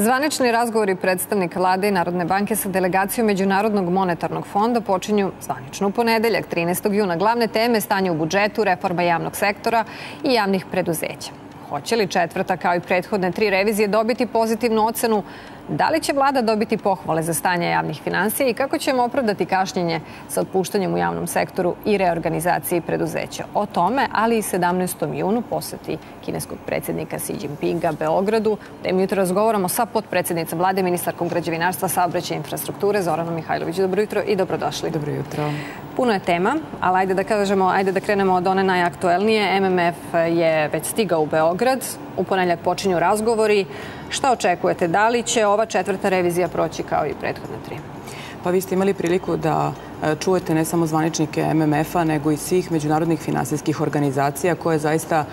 Zvanični razgovori predstavnika vlade i Narodne banke sa delegacijom Međunarodnog monetarnog fonda počinju zvanično u ponedeljak, 13. juna. Glavne teme stanje u budžetu, reforma javnog sektora i javnih preduzeća. Hoće li četvrta kao i prethodne tri revizije dobiti pozitivnu ocenu Da li će vlada dobiti pohvale za stanje javnih financija i kako ćemo opravdati kašnjenje sa otpuštanjem u javnom sektoru i reorganizaciji preduzeća? O tome, ali i 17. junu poseti kineskog predsjednika Xi Jinpinga Beogradu, da mi jutro razgovaramo sa potpredsjednicom vlade, ministarkom građevinarstva, saobraćaja i infrastrukture, Zoranom Mihajlović. Dobro jutro i dobrodošli. Dobro jutro. Puno je tema, ali ajde da kažemo, ajde da krenemo od one najaktuelnije. MMF je već stigao u Beograd, u ponedljak počinju razgovori. Šta očekujete? Da li će ova četvrta revizija proći kao i prethodne tri? Pa vi ste imali priliku da e, čujete ne samo zvaničnike MMF-a, nego i svih međunarodnih finansijskih organizacija koje zaista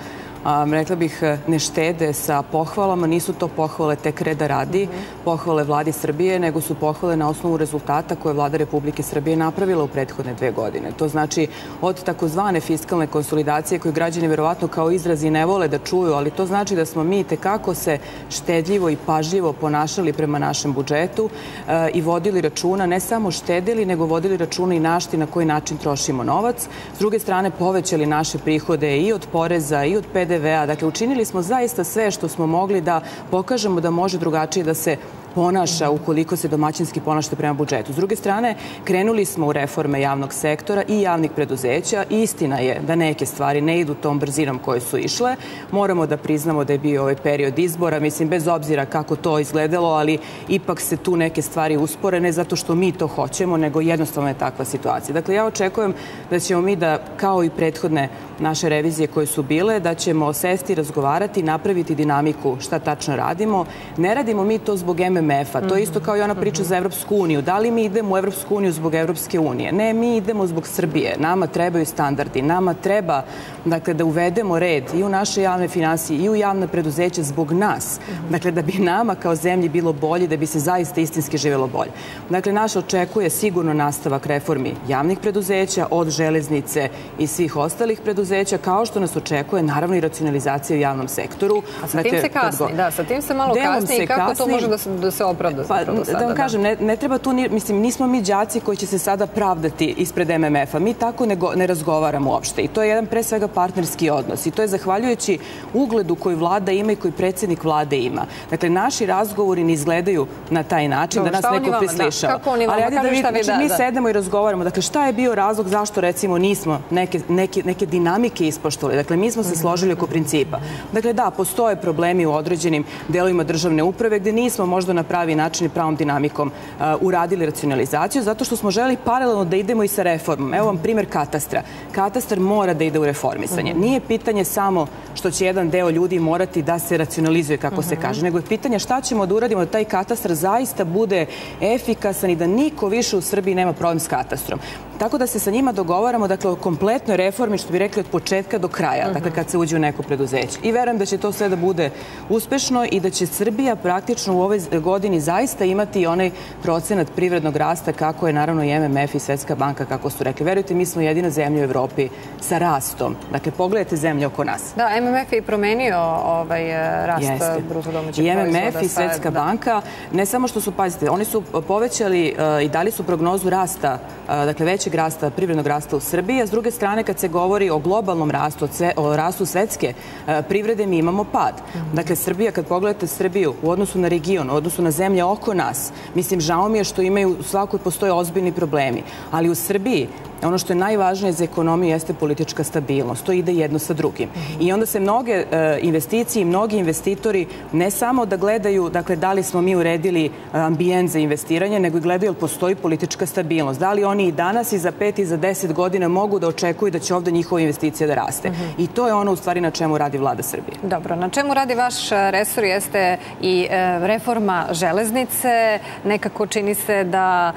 rekla bih, ne štede sa pohvalama. Nisu to pohvale tek reda radi, pohvale vladi Srbije, nego su pohvale na osnovu rezultata koje vlada Republike Srbije napravila u prethodne dve godine. To znači od takozvane fiskalne konsolidacije koju građani verovatno kao izrazi ne vole da čuju, ali to znači da smo mi tekako se štedljivo i pažljivo ponašali prema našem budžetu e, i vodili računa, ne samo štedili, nego vodili računa i našti na koji način trošimo novac. S druge strane, povećali naše prihode i od poreza i od PDV PDV-a. Dakle, učinili smo zaista sve što smo mogli da pokažemo da može drugačije da se ponaša ukoliko se domaćinski ponašate prema budžetu. S druge strane, krenuli smo u reforme javnog sektora i javnih preduzeća. Istina je da neke stvari ne idu tom brzinom koje su išle. Moramo da priznamo da je bio ovaj period izbora, mislim, bez obzira kako to izgledalo, ali ipak se tu neke stvari uspore, ne zato što mi to hoćemo, nego jednostavno je takva situacija. Dakle, ja očekujem da ćemo mi da, kao i prethodne naše revizije koje su bile, da ćemo sesti, razgovarati, napraviti dinamiku šta tačno radimo. Ne radimo mi to zbog MMF-a. To je isto kao i ona priča za Evropsku uniju. Da li mi idemo u Evropsku uniju zbog Evropske unije? Ne, mi idemo zbog Srbije. Nama trebaju standardi. Nama treba dakle, da uvedemo red i u naše javne finansije i u javne preduzeće zbog nas. Dakle, da bi nama kao zemlji bilo bolje, da bi se zaista istinski živelo bolje. Dakle, naš očekuje sigurno nastavak reformi javnih preduzeća od železnice i svih ostalih preduzeća kao što nas očekuje naravno i racionalizacija u javnom sektoru. A sa tim dakle, se kasni, da, sa tim se malo kasni i kako to može da se, da se opravda pa, da sada, da vam kažem, ne, ne treba tu, mislim, nismo mi đaci koji će se sada pravdati ispred MMF-a. Mi tako ne, ne razgovaramo uopšte i to je jedan pre svega partnerski odnos i to je zahvaljujući ugledu koji vlada ima i koji predsednik vlade ima. Dakle, naši razgovori ne izgledaju na taj način da nas neko da, preslišava. Da, kako oni vama, Ali da, vi, znači, da, mi sedemo i razgovaramo. Dakle, šta je bio razlog zašto recimo nismo neke, neke, neke dinamike dinamike ispoštovali. Dakle, mi smo se složili oko principa. Dakle, da, postoje problemi u određenim delovima državne uprave gde nismo možda na pravi način i pravom dinamikom uh, uradili racionalizaciju, zato što smo želi paralelno da idemo i sa reformom. Evo vam primer katastra. Katastar mora da ide u reformisanje. Mhm. Nije pitanje samo što će jedan deo ljudi morati da se racionalizuje, kako se mhm. kaže, nego je pitanje šta ćemo da uradimo da taj katastar zaista bude efikasan i da niko više u Srbiji nema problem s katastrom. Tako da se sa njima dogovaramo, dakle, o kompletnoj reformi, što bi rekli, od početka do kraja, dakle, kad se uđe u neko preduzeće. I verujem da će to sve da bude uspešno i da će Srbija praktično u ovoj godini zaista imati onaj procenat privrednog rasta kako je naravno i MMF i Svetska banka, kako su rekli. Verujte, mi smo jedina zemlja u Evropi sa rastom. Dakle, pogledajte zemlje oko nas. Da, MMF je i promenio ovaj rast bruto domaćeg I MMF i Svetska da. banka, ne samo što su, pazite, oni su povećali uh, i dali su prognozu rasta, uh, dakle, veće većeg rasta, privrednog rasta u Srbiji, a s druge strane kad se govori o globalnom rastu, o rastu svetske e, privrede, mi imamo pad. Dakle, Srbija, kad pogledate Srbiju u odnosu na region, u odnosu na zemlje oko nas, mislim, žao mi je što imaju, u svakoj postoje ozbiljni problemi, ali u Srbiji ono što je najvažnije za ekonomiju jeste politička stabilnost. To ide jedno sa drugim. I onda se mnoge e, investicije i mnogi investitori ne samo da gledaju dakle, da li smo mi uredili e, ambijent za investiranje, nego i gledaju li postoji politička stabilnost. Da li oni i danas i za pet i za deset godina mogu da očekuju da će ovde njihova investicija da raste. I to je ono u stvari na čemu radi vlada Srbije. Dobro, na čemu radi vaš resor jeste i e, reforma železnice. Nekako čini se da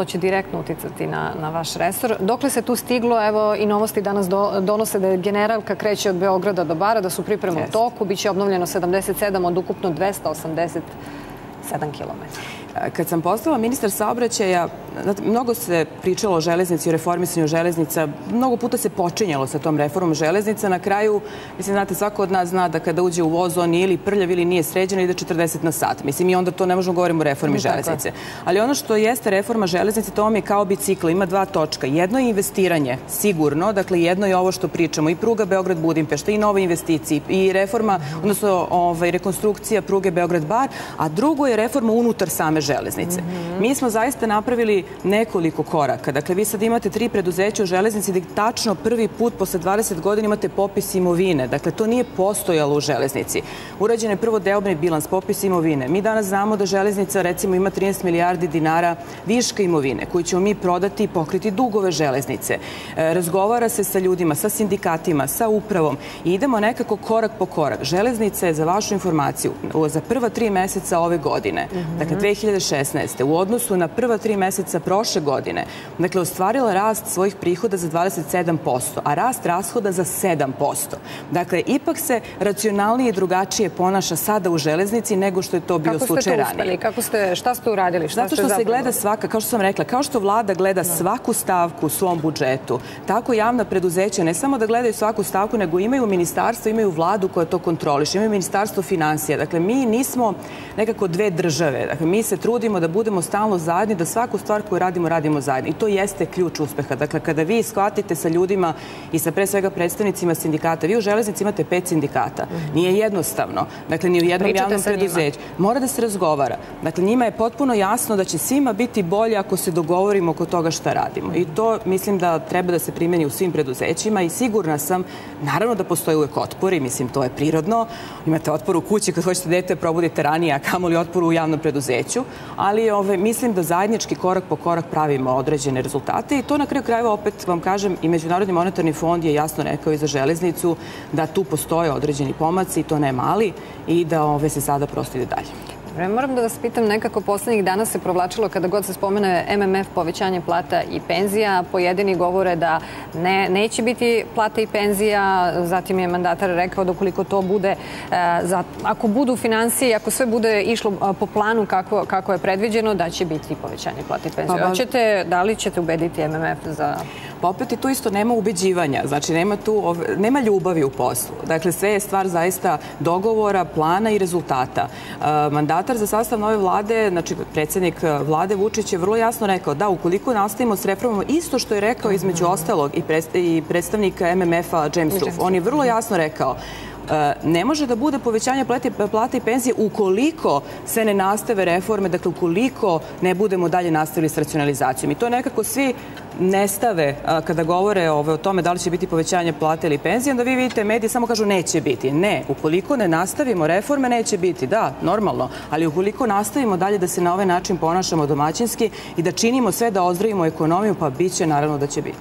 to će direktno uticati na, na vaš resor. Dokle se tu stiglo, evo i novosti danas do, donose da je generalka kreće od Beograda do Bara, da su pripreme u toku, biće obnovljeno 77 od ukupno 287 km. Kad sam postala ministar saobraćaja, mnogo se pričalo o železnici, o reformisanju železnica, mnogo puta se počinjalo sa tom reformom železnica. Na kraju, mislim, znate, svako od nas zna da kada uđe u voz, on je ili prljav ili nije sređen, ide 40 na sat. Mislim, i onda to ne možemo govoriti o reformi železnice. Ali ono što jeste reforma železnice, to vam je kao bicikla, ima dva točka. Jedno je investiranje, sigurno, dakle jedno je ovo što pričamo, i pruga Beograd-Budimpešta, i nove investicije, i reforma, odnosno ovaj, rekonstrukcija pruge Beograd-Bar, a drugo je reforma unutar same železnice. Mm -hmm. Mi smo zaista napravili nekoliko koraka. Dakle, vi sad imate tri preduzeća u železnici gde tačno prvi put posle 20 godina imate popis imovine. Dakle, to nije postojalo u železnici. Urađen je prvo deobni bilans, popis imovine. Mi danas znamo da železnica recimo ima 13 milijardi dinara viška imovine koju ćemo mi prodati i pokriti dugove železnice. E, razgovara se sa ljudima, sa sindikatima, sa upravom i idemo nekako korak po korak. Železnica je, za vašu informaciju, za prva tri meseca ove godine, mm -hmm. dakle 2016. u odnosu na prva tri meseca prošle godine, dakle ostvarila rast svojih prihoda za 27%, a rast rashoda za 7%. Dakle, ipak se racionalnije i drugačije ponaša sada u železnici nego što je to bio slučaj ranije. Kako ste to uspeli? Kako ste, šta ste uradili? Šta Zato što se gleda svaka, kao što sam rekla, kao što vlada gleda da. svaku stavku u svom budžetu, tako javna preduzeća ne samo da gledaju svaku stavku, nego imaju ministarstvo, imaju vladu koja to kontroliše, imaju ministarstvo financija. Dakle, mi nismo nekako dve države. Dakle, mi se trudimo da budemo stalno zajedni, da svaku stvar koju radimo, radimo zajedno. I to jeste ključ uspeha. Dakle, kada vi shvatite sa ljudima i sa pre svega predstavnicima sindikata, vi u železnici imate pet sindikata. Mhm. Nije jednostavno. Dakle, ni u jednom Pričate javnom preduzeću. Mora da se razgovara. Dakle, njima je potpuno jasno da će svima biti bolje ako se dogovorimo oko toga šta radimo. I to mislim da treba da se primeni u svim preduzećima i sigurna sam, naravno da postoje uvek otpori, mislim, to je prirodno. Imate otpor u kući kad hoćete dete probudite ranije, a kamoli otpor u javnom preduzeću. Ali ove, mislim da zajednički korak po korak pravimo određene rezultate i to na kraju krajeva opet vam kažem i Međunarodni monetarni fond je jasno rekao i za železnicu da tu postoje određeni pomaci i to ne mali i da ove se sada prosto ide dalje. Moram da vas pitam, nekako poslednjih dana se provlačilo kada god se spomene MMF povećanje plata i penzija. Pojedini govore da ne, neće biti plata i penzija. Zatim je mandatar rekao da ukoliko to bude, e, za, ako budu financije, ako sve bude išlo e, po planu kako, kako je predviđeno, da će biti povećanje plata i penzija. Pa, Hoćete, da li ćete ubediti MMF za Pa opet i tu isto nema ubeđivanja, znači nema tu, nema ljubavi u poslu. Dakle, sve je stvar zaista dogovora, plana i rezultata. E, mandatar za sastav nove vlade, znači predsednik vlade Vučić je vrlo jasno rekao da ukoliko nastavimo s reformom, isto što je rekao između ostalog i predstavnik MMF-a James Ruff, on je vrlo jasno rekao E, ne može da bude povećanje plate i penzije ukoliko se ne nastave reforme, dakle ukoliko ne budemo dalje nastavili s racionalizacijom. I to nekako svi nestave kada govore o tome da li će biti povećanje plate ili penzije, onda vi vidite mediji samo kažu neće biti. Ne, ukoliko ne nastavimo reforme, neće biti. Da, normalno, ali ukoliko nastavimo dalje da se na ovaj način ponašamo domaćinski i da činimo sve da ozdravimo ekonomiju, pa bit će naravno da će biti.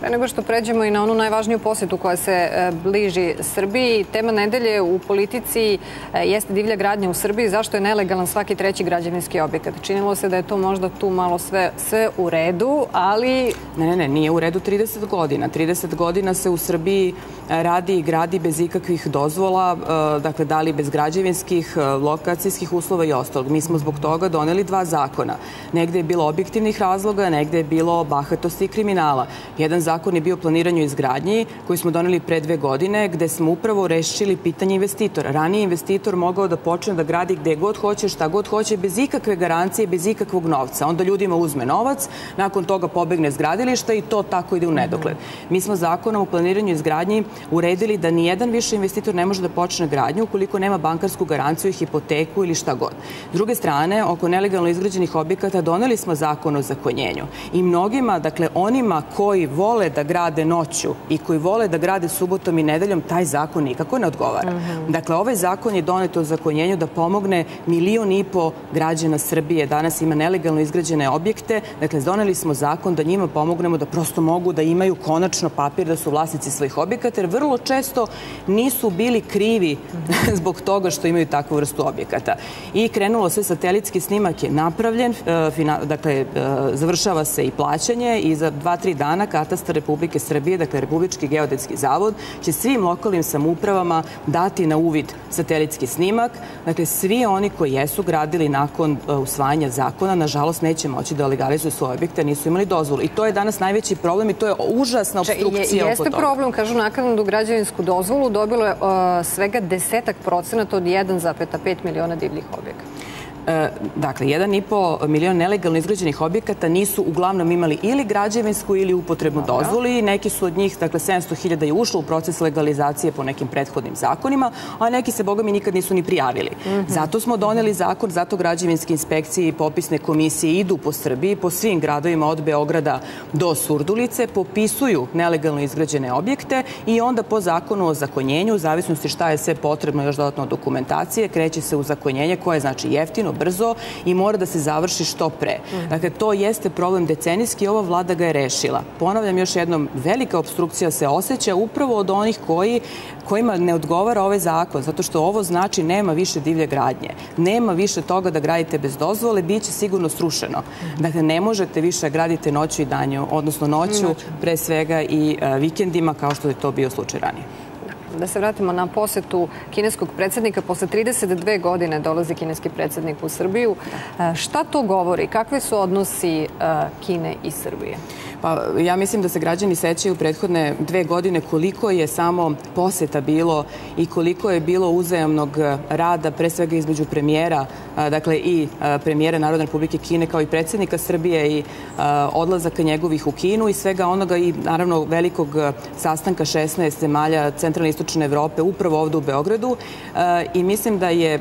Pre nego što pređemo i na onu najvažniju posetu koja se e, bliži Srbiji, tema nedelje u politici e, jeste divlja gradnja u Srbiji. Zašto je nelegalan svaki treći građevinski objekat? Činilo se da je to možda tu malo sve, sve u redu, ali... Ne, ne, ne, nije u redu 30 godina. 30 godina se u Srbiji e, radi i gradi bez ikakvih dozvola, dakle, da li bez građevinskih, lokacijskih uslova i ostalog. Mi smo zbog toga doneli dva zakona. Negde je bilo objektivnih razloga, negde je bilo bahatosti i kriminala. Jedan zakon je bio o planiranju izgradnji koji smo doneli pre dve godine gde smo upravo rešili pitanje investitora. Ranije investitor mogao da počne da gradi gde god hoće, šta god hoće, bez ikakve garancije, bez ikakvog novca. Onda ljudima uzme novac, nakon toga pobegne z gradilišta i to tako ide u nedogled. Mi smo zakonom o planiranju izgradnji uredili da nijedan više investitor ne može da počne gradnju ukoliko nema bankarsku garanciju, hipoteku ili šta god. S druge strane, oko nelegalno izgrađenih objekata doneli smo zakon o zakonjenju. I mnogima, dakle onima koji vole vole da grade noću i koji vole da grade subotom i nedeljom, taj zakon nikako ne odgovara. -hmm. Dakle, ovaj zakon je donet o zakonjenju da pomogne milion i po građana Srbije. Danas ima nelegalno izgrađene objekte. Dakle, doneli smo zakon da njima pomognemo da prosto mogu da imaju konačno papir da su vlasnici svojih objekata, jer vrlo često nisu bili krivi zbog toga što imaju takvu vrstu objekata. I krenulo sve, satelitski snimak je napravljen, e, dakle, e, završava se i plaćanje i za dva, tri dana katastar katastar Republike Srbije, dakle Republički geodetski zavod, će svim lokalnim samoupravama dati na uvid satelitski snimak. Dakle, svi oni koji jesu gradili nakon e, usvajanja zakona, nažalost, neće moći da legalizuju svoje objekte, nisu imali dozvolu. I to je danas najveći problem i to je užasna obstrukcija je, Jeste problem, kažu nakladnu građevinsku dozvolu, dobilo je uh, svega desetak procenata od 1,5 miliona divljih objekata. E, dakle, 1,5 milion nelegalno izgrađenih objekata nisu uglavnom imali ili građevinsku ili upotrebnu dozvolu i neki su od njih, dakle, 700.000 je ušlo u proces legalizacije po nekim prethodnim zakonima, a neki se, boga mi, nikad nisu ni prijavili. Mhm. Zato smo doneli zakon, zato građevinske inspekcije i popisne komisije idu po Srbiji, po svim gradovima od Beograda do Surdulice, popisuju nelegalno izgrađene objekte i onda po zakonu o zakonjenju, u zavisnosti šta je sve potrebno još dodatno dokumentacije, kreće se u zakonjenje koje znači jeftino, brzo i mora da se završi što pre. Dakle, to jeste problem decenijski i ova vlada ga je rešila. Ponavljam još jednom, velika obstrukcija se osjeća upravo od onih koji kojima ne odgovara ovaj zakon, zato što ovo znači nema više divlje gradnje. Nema više toga da gradite bez dozvole, bit će sigurno srušeno. Dakle, ne možete više da gradite noću i danju, odnosno noću, pre svega i e, vikendima, kao što je to bio slučaj ranije da se vratimo na posetu kineskog predsednika. Posle 32 godine dolazi kineski predsednik u Srbiju. E, šta to govori? Kakvi su odnosi e, Kine i Srbije? Pa ja mislim da se građani sećaju prethodne dve godine koliko je samo poseta bilo i koliko je bilo uzajamnog rada, pre svega između premijera, dakle i premijera Narodne republike Kine kao i predsednika Srbije i odlazaka njegovih u Kinu i svega onoga i naravno velikog sastanka 16 zemalja centralne istočne Evrope upravo ovde u Beogradu i mislim da je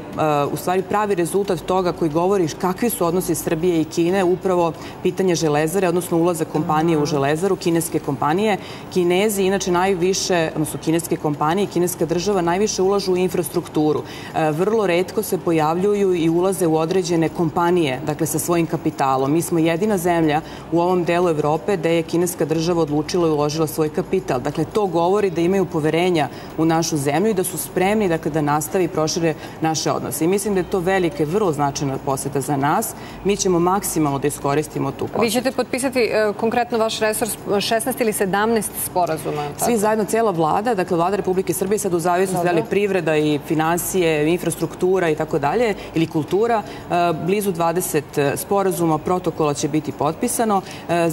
u stvari pravi rezultat toga koji govori kakvi su odnosi Srbije i Kine upravo pitanje železare, odnosno ulaza kompanije u Železaru, kineske kompanije. Kinezi, inače najviše, odnosno kineske kompanije i kineska država najviše ulažu u infrastrukturu. E, vrlo redko se pojavljuju i ulaze u određene kompanije, dakle sa svojim kapitalom. Mi smo jedina zemlja u ovom delu Evrope gde je kineska država odlučila i uložila svoj kapital. Dakle, to govori da imaju poverenja u našu zemlju i da su spremni dakle, da nastavi i prošire naše odnose. I mislim da je to velike, vrlo značajna poseta za nas. Mi ćemo maksimalno da iskoristimo tu posetu. Vi ćete potpisati e, konkretno vaš resor 16 ili 17 sporazuma? Svi zajedno, cijela vlada, dakle vlada Republike Srbije sad u zavisnosti da li privreda i financije, infrastruktura i tako dalje, ili kultura, e, blizu 20 sporazuma, protokola će biti potpisano. E,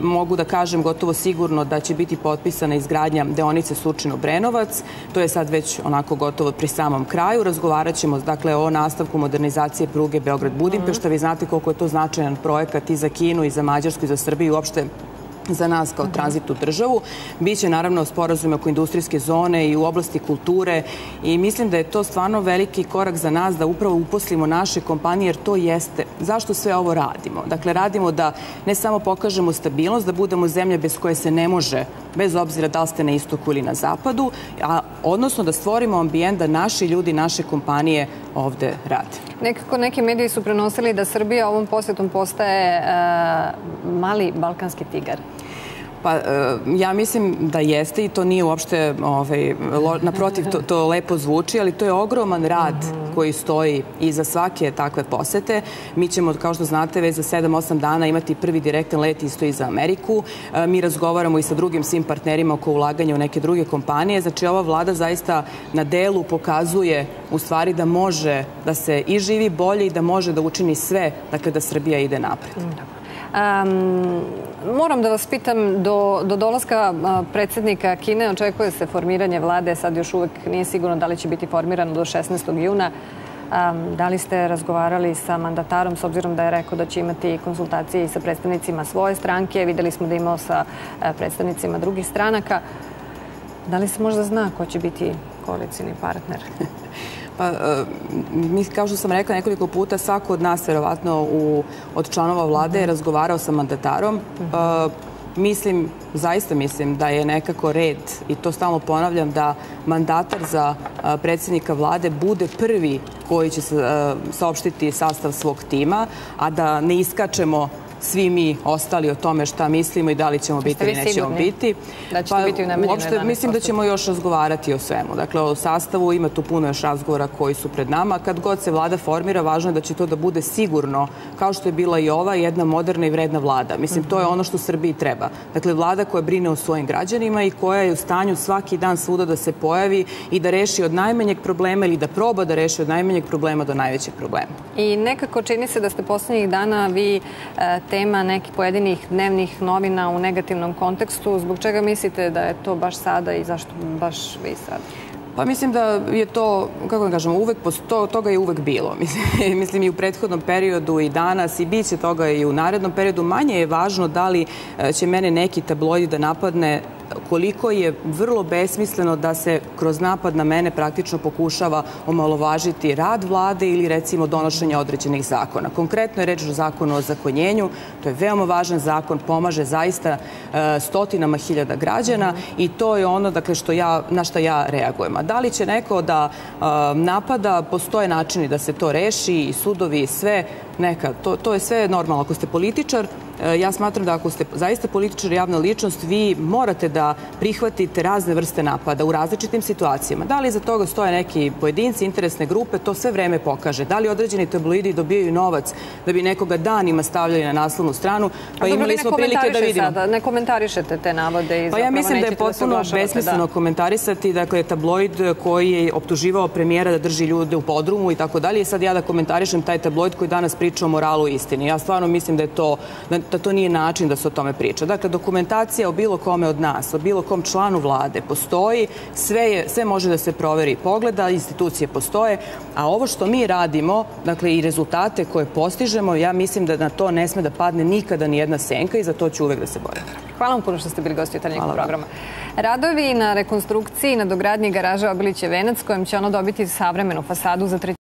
mogu da kažem gotovo sigurno da će biti potpisana izgradnja deonice Surčino-Brenovac. To je sad već onako gotovo pri samom kraju. Razgovarat ćemo dakle, o nastavku modernizacije pruge Beograd-Budimpešta. Vi znate koliko je to značajan projekat i za Kinu i za Mađarsku i za Srbiju uopšte za nas kao tranzitnu državu. Biće naravno sporazume oko industrijske zone i u oblasti kulture i mislim da je to stvarno veliki korak za nas da upravo uposlimo naše kompanije jer to jeste. Zašto sve ovo radimo? Dakle, radimo da ne samo pokažemo stabilnost, da budemo zemlja bez koje se ne može, bez obzira da li ste na istoku ili na zapadu, a odnosno da stvorimo ambijent da naši ljudi, naše kompanije ovde rade. Nekako neki mediji su prenosili da Srbija ovom posjetom postaje uh, mali balkanski tigar. Pa e, ja mislim da jeste i to nije uopšte, ovaj, naprotiv, to, to lepo zvuči, ali to je ogroman rad koji stoji iza svake takve posete. Mi ćemo, kao što znate, već za 7-8 dana imati prvi direktan let isto i za Ameriku. E, mi razgovaramo i sa drugim svim partnerima oko ulaganja u neke druge kompanije. Znači, ova vlada zaista na delu pokazuje u stvari da može da se i živi bolje i da može da učini sve, dakle, da Srbija ide napred. Dobro. Um, moram da vas pitam, do, do dolaska predsednika Kine očekuje se formiranje vlade, sad još uvek nije sigurno da li će biti formirano do 16. juna. Um, da li ste razgovarali sa mandatarom s obzirom da je rekao da će imati konsultacije i sa predstavnicima svoje stranke? Videli smo da imao sa predstavnicima drugih stranaka. Da li se možda zna ko će biti koalicijni partner? Pa, e, mi, kao što sam rekla nekoliko puta, svako od nas, verovatno, u, od članova vlade je razgovarao sa mandatarom. Uh, mislim, zaista mislim da je nekako red, i to stalno ponavljam, da mandatar za predsednika vlade bude prvi koji će saopštiti sastav svog tima, a da ne iskačemo svi mi ostali o tome šta mislimo i da li ćemo biti ili nećemo biti. Da ćete pa, biti u Uopšte mislim da ćemo još razgovarati o svemu. Dakle, o sastavu ima tu puno još razgovora koji su pred nama. Kad god se vlada formira, važno je da će to da bude sigurno, kao što je bila i ova, jedna moderna i vredna vlada. Mislim, to je ono što Srbiji treba. Dakle, vlada koja brine o svojim građanima i koja je u stanju svaki dan svuda da se pojavi i da reši od najmanjeg problema ili da proba da reši od najmanjeg problema do najvećeg problema. I nekako čini se da ste poslednjih dana vi e, tema nekih pojedinih dnevnih novina u negativnom kontekstu. Zbog čega mislite da je to baš sada i zašto baš vi sada? Pa mislim da je to, kako da kažemo, uvek posto, toga je uvek bilo. Mislim, mislim i u prethodnom periodu i danas i bit će toga i u narednom periodu. Manje je važno da li e, će mene neki tabloidi da napadne koliko je vrlo besmisleno da se kroz napad na mene praktično pokušava omalovažiti rad vlade ili recimo donošenje određenih zakona. Konkretno je reč o zakonu o zakonjenju, to je veoma važan zakon, pomaže zaista e, stotinama hiljada građana i to je ono dakle, što ja, na što ja reagujem. A da li će neko da e, napada, postoje načini da se to reši i sudovi i sve, neka, to, to je sve normalno. Ako ste političar, ja smatram da ako ste zaista političar i javna ličnost, vi morate da prihvatite razne vrste napada u različitim situacijama. Da li za toga stoje neki pojedinci, interesne grupe, to sve vreme pokaže. Da li određeni tabloidi dobijaju novac da bi nekoga danima stavljali na naslovnu stranu, pa imali smo prilike da vidimo. Sada, ne komentarišete te navode i Pa ja mislim da je da potpuno da besmisleno komentarisati, dakle, tabloid koji je optuživao premijera da drži ljude u podrumu i tako dalje i sad ja da komentarišem taj tabloid koji danas priča o moralu i istini. Ja stvarno mislim da je to, da da to nije način da se o tome priča. Dakle, dokumentacija o bilo kome od nas, o bilo kom članu vlade postoji, sve, je, sve može da se proveri i pogleda, institucije postoje, a ovo što mi radimo, dakle i rezultate koje postižemo, ja mislim da na to ne sme da padne nikada ni jedna senka i za to ću uvek da se borim. Hvala vam puno što ste bili gosti jutarnjeg programa. Radovi na rekonstrukciji na dogradnji garaža Obiliće Venac, kojom će ono dobiti savremenu fasadu za treći